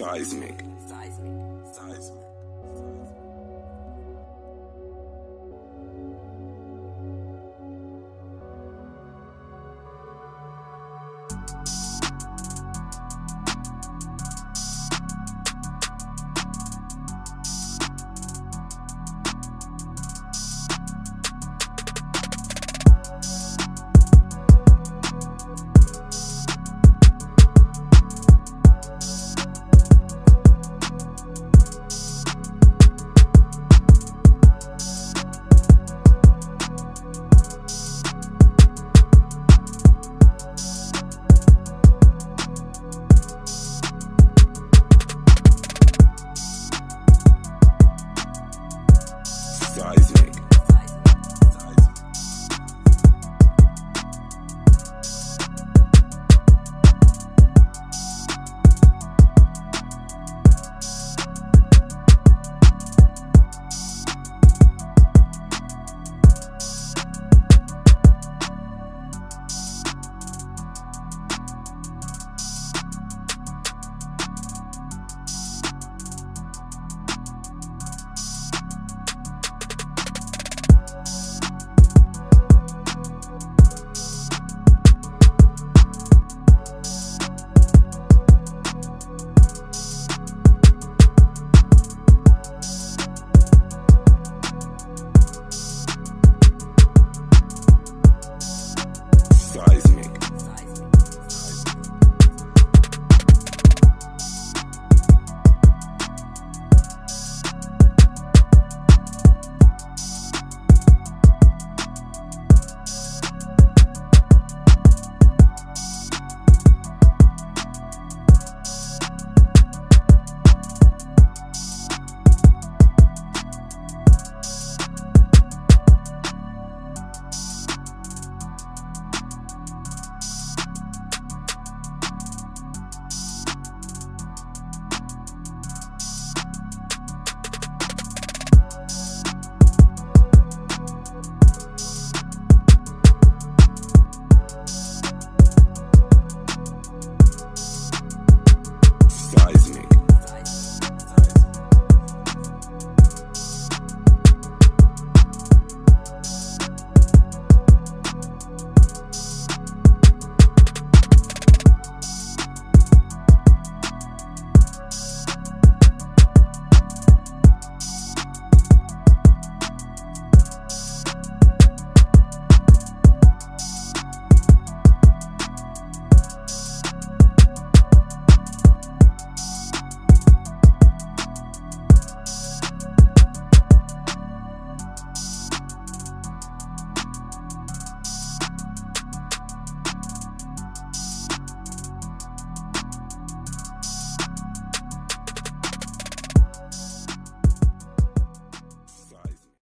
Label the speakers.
Speaker 1: Seismic. Seismic. Seismic. seismic.